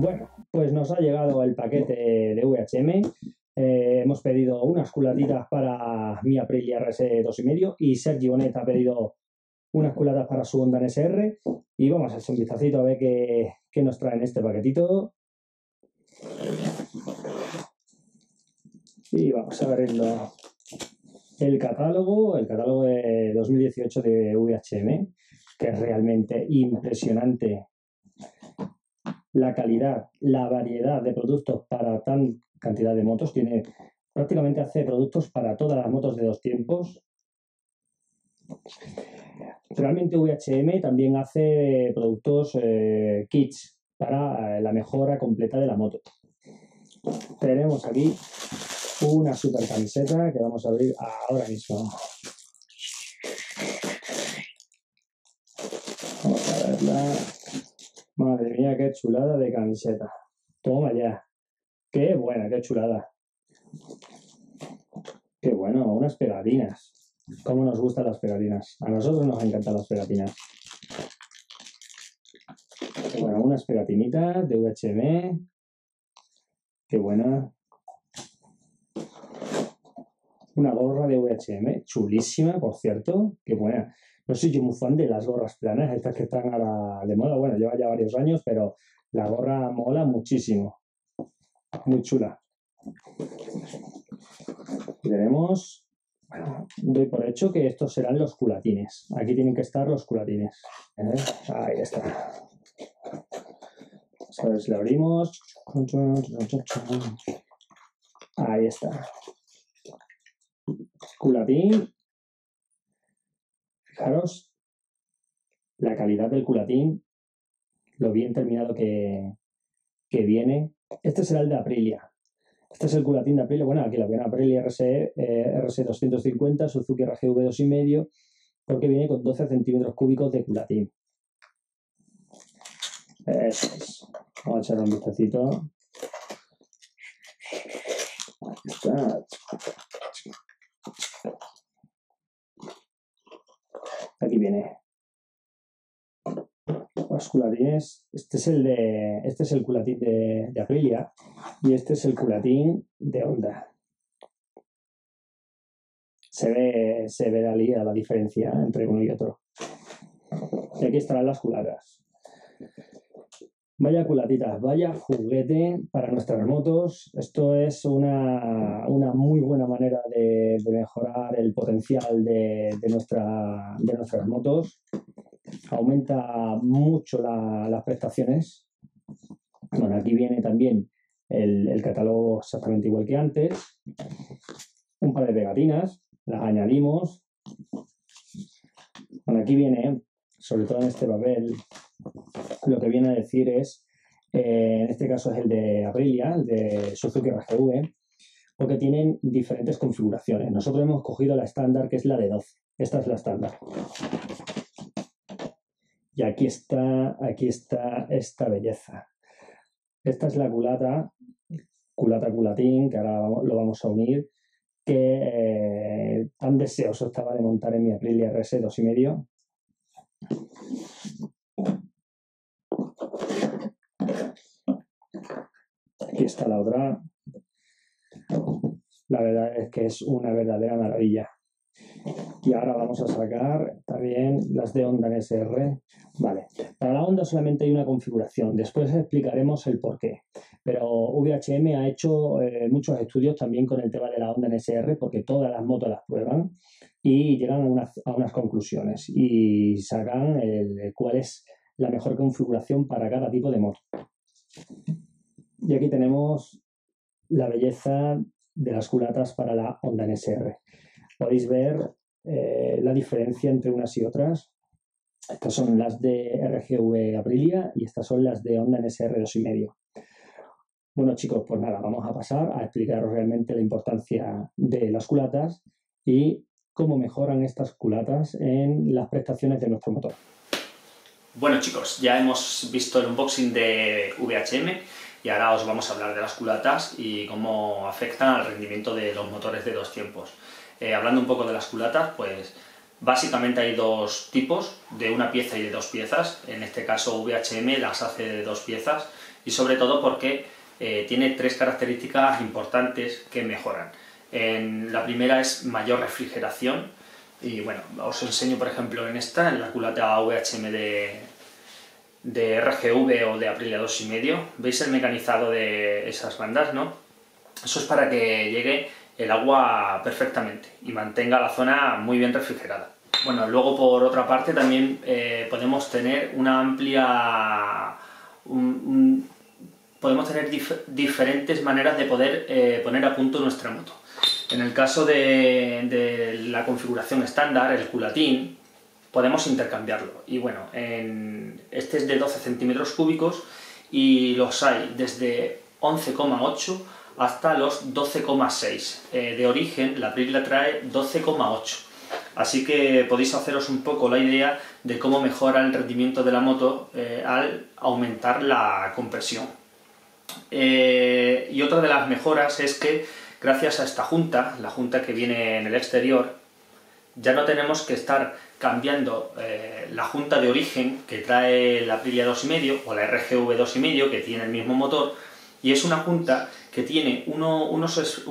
Bueno, pues nos ha llegado el paquete de VHM. Eh, hemos pedido unas culatitas para mi Aprilia RS 2,5 y Sergio Bonet ha pedido unas culatas para su Honda NSR. Y vamos a hacer un vistacito a ver qué, qué nos traen este paquetito. Y vamos a ver el catálogo, el catálogo de 2018 de VHM, que es realmente impresionante la calidad, la variedad de productos para tan cantidad de motos. Tiene prácticamente hace productos para todas las motos de dos tiempos. Realmente VHM también hace productos eh, kits para eh, la mejora completa de la moto. Tenemos aquí una super camiseta que vamos a abrir ahora mismo. Vamos a verla. Qué chulada de camiseta. Toma ya. Qué buena, qué chulada. Qué bueno, unas pegadinas. ¿Cómo nos gustan las pegadinas? A nosotros nos encantan las pegatinas. Bueno, unas pegatinitas de VHM. Qué buena. Una gorra de VHM, chulísima, por cierto. Qué buena. No soy yo muy fan de las gorras planas, estas que están ahora de moda. Bueno, lleva ya varios años, pero la gorra mola muchísimo. Muy chula. Y tenemos, bueno, doy por hecho que estos serán los culatines. Aquí tienen que estar los culatines. ¿eh? Ahí está. a ver si lo abrimos. Ahí está. Culatín Fijaros la calidad del culatín, lo bien terminado que, viene. Este será el de Aprilia. Este es el culatín de Aprilia. Bueno, aquí lo viene Aprilia RSE, eh, RS250, Suzuki RGV 2,5, porque viene con 12 centímetros cúbicos de culatín. Eso es. Vamos a echar un vistacito. Aquí viene. Los culatines. Este es el de. Este es el culatín de, Aprilia. Y este es el culatín de Honda. Se ve, se ve la, la diferencia entre uno y otro. Y aquí estarán las culatas. Vaya culatitas, vaya juguete para nuestras motos. Esto es una, muy buena manera de, mejorar el potencial de, nuestra, de nuestras motos. Aumenta mucho las prestaciones. Bueno, aquí viene también el, el, catálogo exactamente igual que antes. Un par de pegatinas, las añadimos. Bueno, aquí viene, sobre todo en este papel, lo que viene a decir es, eh, en este caso es el de Aprilia, el de Suzuki RGV, porque tienen diferentes configuraciones. Nosotros hemos cogido la estándar, que es la de 12. Esta es la estándar. Y aquí está, aquí está esta belleza. Esta es la culata, culata culatín, que ahora lo vamos a unir, que eh, tan deseoso estaba de montar en mi Aprilia RS 2,5 Aquí está la otra. La verdad es que es una verdadera maravilla. Y ahora vamos a sacar también las de Honda NSR. Vale, para la Honda solamente hay una configuración. Después explicaremos el por qué. Pero VHM ha hecho eh, muchos estudios también con el tema de la Honda NSR porque todas las motos las prueban y llegan a unas, a unas conclusiones y sacan el, cuál es la mejor configuración para cada tipo de moto. Y aquí tenemos la belleza de las culatas para la Honda NSR. Podéis ver eh, la diferencia entre unas y otras. Estas son las de RGV Aprilia y estas son las de Honda NSR 2,5. Bueno chicos, pues nada, vamos a pasar a explicaros realmente la importancia de las culatas y cómo mejoran estas culatas en las prestaciones de nuestro motor. Bueno chicos, ya hemos visto el unboxing de VHM y ahora os vamos a hablar de las culatas y cómo afectan al rendimiento de los motores de dos tiempos. Eh, hablando un poco de las culatas, pues básicamente hay dos tipos, de una pieza y de dos piezas. En este caso VHM las hace de dos piezas y sobre todo porque eh, tiene tres características importantes que mejoran. En, la primera es mayor refrigeración y bueno, os enseño por ejemplo en esta, en la culata VHM de, de RGV o de Aprilia 2,5, veis el mecanizado de esas bandas, ¿no? Eso es para que llegue el agua perfectamente y mantenga la zona muy bien refrigerada. Bueno, luego por otra parte también eh, podemos tener una amplia... podemos tener diferentes maneras de poder eh, poner a punto nuestra moto. En el caso de, la configuración estándar, el culatín, podemos intercambiarlo. Y bueno, en, este es de 12 centímetros cúbicos y los hay desde 11,8 hasta los 12,6. Eh, de origen, la Aprilia trae 12,8. Así que podéis haceros un poco la idea de cómo mejora el rendimiento de la moto eh, al aumentar la compresión. Eh, y otra de las mejoras es que gracias a esta junta, la junta que viene en el exterior, ya no tenemos que estar cambiando la junta de origen que trae la Aprilia 2.5 o la RGV 2.5 que tiene el mismo motor, y es una junta que tiene unos,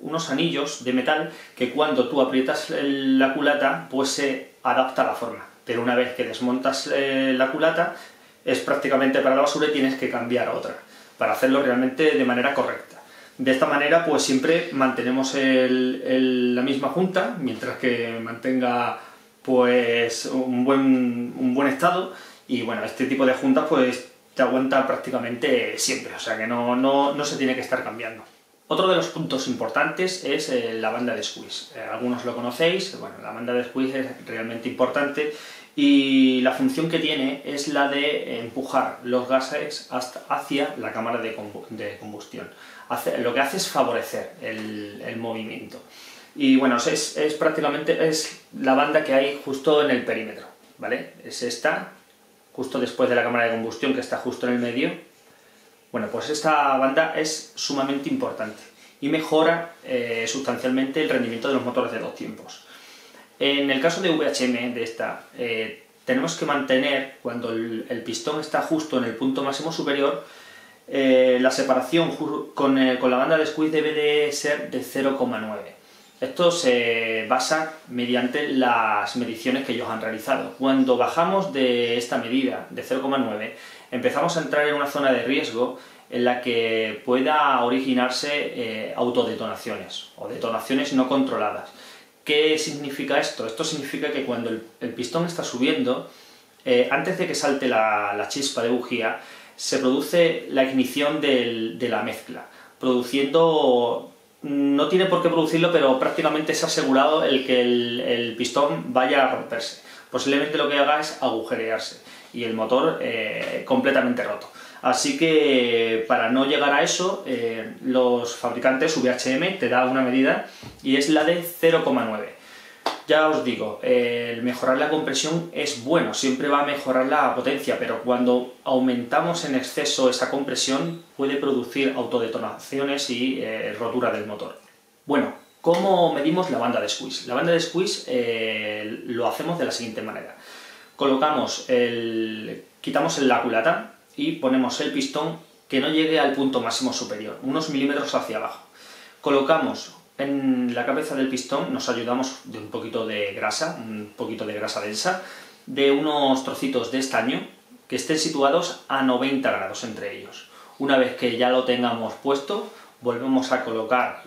unos anillos de metal que cuando tú aprietas la culata pues se adapta a la forma. Pero una vez que desmontas eh, la culata es prácticamente para la basura y tienes que cambiar a otra para hacerlo realmente de manera correcta. De esta manera pues siempre mantenemos la misma junta mientras que mantenga pues un buen, un buen estado y bueno, este tipo de juntas pues te aguanta prácticamente siempre, o sea que no, no, se tiene que estar cambiando. Otro de los puntos importantes es eh, la banda de squeeze. Eh, algunos lo conocéis, bueno, la banda de squeeze es realmente importante y la función que tiene es la de empujar los gases hasta, hacia la cámara de, combustión. lo que hace es favorecer el, movimiento. Y bueno, es, es, prácticamente es la banda que hay justo en el perímetro, ¿vale? Es esta, justo después de la cámara de combustión que está justo en el medio. Bueno, pues esta banda es sumamente importante y mejora eh, sustancialmente el rendimiento de los motores de dos tiempos. En el caso de VHM, de esta, eh, tenemos que mantener, cuando el, pistón está justo en el punto máximo superior, eh, la separación con, con, la banda de squeeze debe de ser de 0,9. Esto se basa mediante las mediciones que ellos han realizado. Cuando bajamos de esta medida, de 0,9, empezamos a entrar en una zona de riesgo en la que pueda originarse eh, autodetonaciones o detonaciones no controladas. ¿Qué significa esto? Esto significa que cuando el, pistón está subiendo, eh, antes de que salte la, chispa de bujía, se produce la ignición de la mezcla, produciendo no tiene por qué producirlo, pero prácticamente es asegurado el que el, pistón vaya a romperse. Posiblemente lo que haga es agujerearse y el motor eh, completamente roto. Así que para no llegar a eso, eh, los fabricantes VHM te da una medida y es la de 0,9. Ya os digo, el mejorar la compresión es bueno, siempre va a mejorar la potencia, pero cuando aumentamos en exceso esa compresión puede producir autodetonaciones y eh, rotura del motor. Bueno, ¿cómo medimos la banda de squeeze? La banda de squeeze eh, lo hacemos de la siguiente manera. Colocamos el... quitamos la culata y ponemos el pistón que no llegue al punto máximo superior, unos milímetros hacia abajo. Colocamos en la cabeza del pistón nos ayudamos de un poquito de grasa, un poquito de grasa densa, de unos trocitos de estaño que estén situados a 90 grados entre ellos. Una vez que ya lo tengamos puesto, volvemos a colocar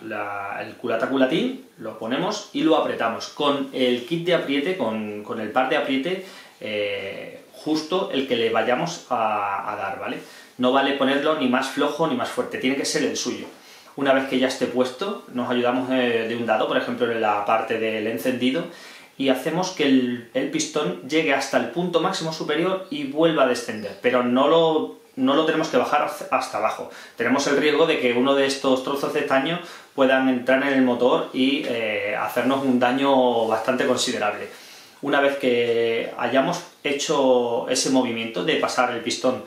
el culata culatín, lo ponemos y lo apretamos con el kit de apriete, con, el par de apriete eh, justo el que le vayamos a, a dar, ¿vale? No vale ponerlo ni más flojo ni más fuerte, tiene que ser el suyo. Una vez que ya esté puesto, nos ayudamos de, un dado, por ejemplo en la parte del encendido, y hacemos que el, pistón llegue hasta el punto máximo superior y vuelva a descender, pero no lo, no lo tenemos que bajar hasta abajo. Tenemos el riesgo de que uno de estos trozos de estaño puedan entrar en el motor y eh, hacernos un daño bastante considerable. Una vez que hayamos hecho ese movimiento de pasar el pistón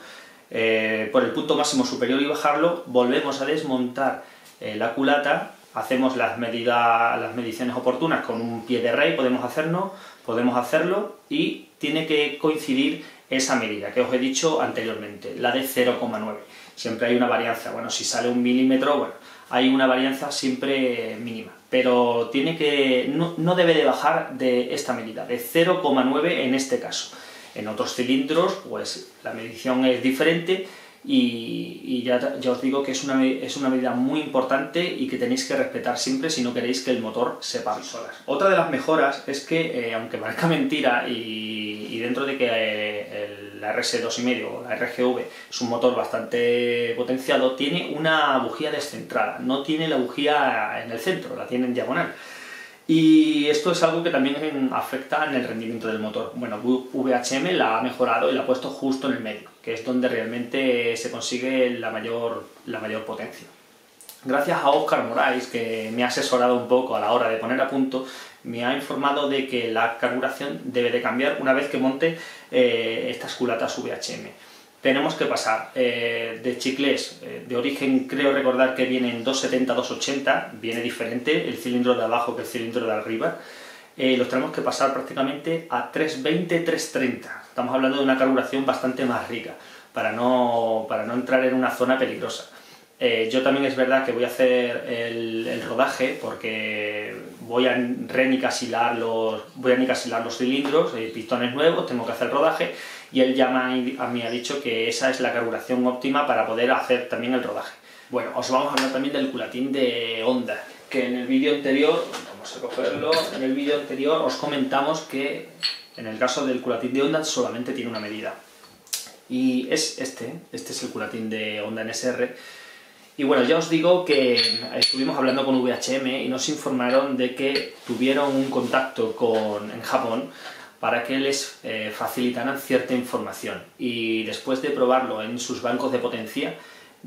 eh, por el punto máximo superior y bajarlo, volvemos a desmontar eh, la culata, hacemos las, medidas, las mediciones oportunas con un pie de rey, podemos hacernos, podemos hacerlo y tiene que coincidir esa medida que os he dicho anteriormente, la de 0,9. Siempre hay una varianza, bueno, si sale un milímetro, bueno, hay una varianza siempre mínima, pero tiene que, no, no debe de bajar de esta medida, de 0,9 en este caso. En otros cilindros, pues la medición es diferente, y, ya, ya, os digo que es una, es una medida muy importante y que tenéis que respetar siempre si no queréis que el motor se pare solas. Otra de las mejoras es que, eh, aunque parezca mentira y, y dentro de que eh, el, la RS2,5 o la RGV es un motor bastante potenciado, tiene una bujía descentrada, no tiene la bujía en el centro, la tiene en diagonal. Y esto es algo que también afecta en el rendimiento del motor. Bueno, VHM la ha mejorado y la ha puesto justo en el medio, que es donde realmente se consigue la mayor, la mayor potencia. Gracias a Oscar Moraes, que me ha asesorado un poco a la hora de poner a punto, me ha informado de que la carburación debe de cambiar una vez que monte eh, estas culatas VHM tenemos que pasar eh, de chiclés eh, de origen, creo recordar que viene en 270-280, viene diferente el cilindro de abajo que el cilindro de arriba, eh, los tenemos que pasar prácticamente a 320-330. Estamos hablando de una carburación bastante más rica, para no, para no entrar en una zona peligrosa. yo también es verdad que voy a hacer el, rodaje porque voy a renicasilar los, voy a los cilindros, pistones nuevos, tengo que hacer el rodaje y él ya me ha, dicho que esa es la carburación óptima para poder hacer también el rodaje. Bueno, os vamos a hablar también del culatín de Honda, que en el vídeo anterior, vamos a cogerlo, en el vídeo anterior os comentamos que en el caso del culatín de Honda solamente tiene una medida. Y es este, este es el culatín de Honda NSR. Y bueno, ya os digo que estuvimos hablando con VHM y nos informaron de que tuvieron un contacto con, en Japón para que les eh, facilitaran cierta información. Y después de probarlo en sus bancos de potencia,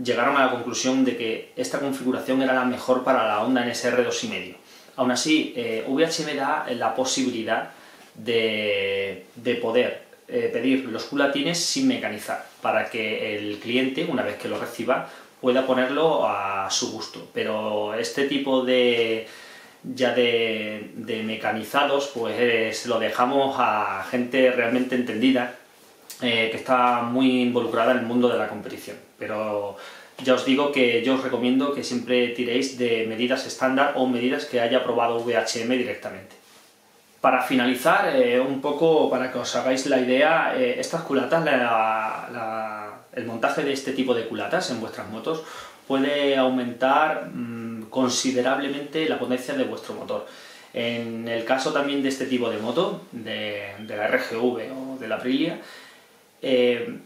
llegaron a la conclusión de que esta configuración era la mejor para la Honda NSR 2.5. Aún así, eh, VHM da la posibilidad de, poder eh, pedir los culatines sin mecanizar, para que el cliente, una vez que lo reciba, pueda ponerlo a su gusto. Pero este tipo de, ya de, mecanizados, pues lo dejamos a gente realmente entendida, eh, que está muy involucrada en el mundo de la competición. Pero ya os digo que yo os recomiendo que siempre tiréis de medidas estándar o medidas que haya probado VHM directamente. Para finalizar, eh, un poco para que os hagáis la idea, eh, estas culatas, el montaje de este tipo de culatas en vuestras motos puede aumentar mm, considerablemente la potencia de vuestro motor. En el caso también de este tipo de moto, de, la RGV o de la Aprilia, eh,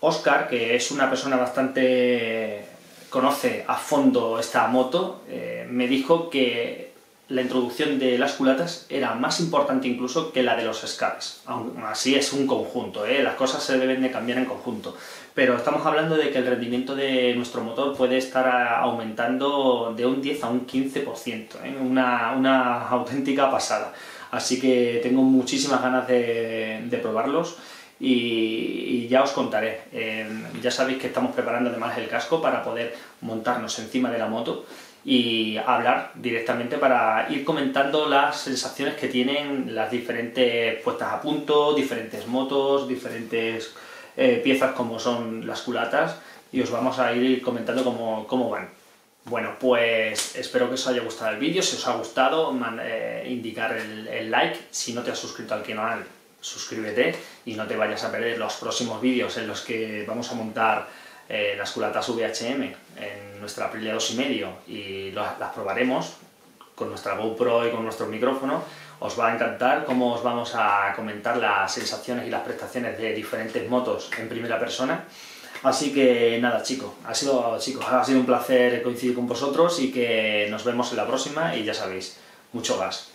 Oscar, que es una persona bastante conoce a fondo esta moto, eh, me dijo que la introducción de las culatas era más importante incluso que la de los escapes. Aún así es un conjunto, ¿eh? las cosas se deben de cambiar en conjunto. Pero estamos hablando de que el rendimiento de nuestro motor puede estar aumentando de un 10 a un 15%, ¿eh? una, una, auténtica pasada. Así que tengo muchísimas ganas de, probarlos. Y, ya os contaré. Eh, ya sabéis que estamos preparando además el casco para poder montarnos encima de la moto y hablar directamente para ir comentando las sensaciones que tienen las diferentes puestas a punto, diferentes motos, diferentes eh, piezas como son las culatas y os vamos a ir comentando cómo, cómo van. Bueno, pues espero que os haya gustado el vídeo, si os ha gustado, eh, indicar el, el, like, si no te has suscrito al canal, suscríbete y no te vayas a perder los próximos vídeos en los que vamos a montar eh, las culatas VHM en nuestra Aprilia 2.5 y las probaremos con nuestra GoPro y con nuestro micrófono, os va a encantar cómo os vamos a comentar las sensaciones y las prestaciones de diferentes motos en primera persona. Así que nada chicos, ha sido, chicos, ha sido un placer coincidir con vosotros y que nos vemos en la próxima y ya sabéis, mucho gas.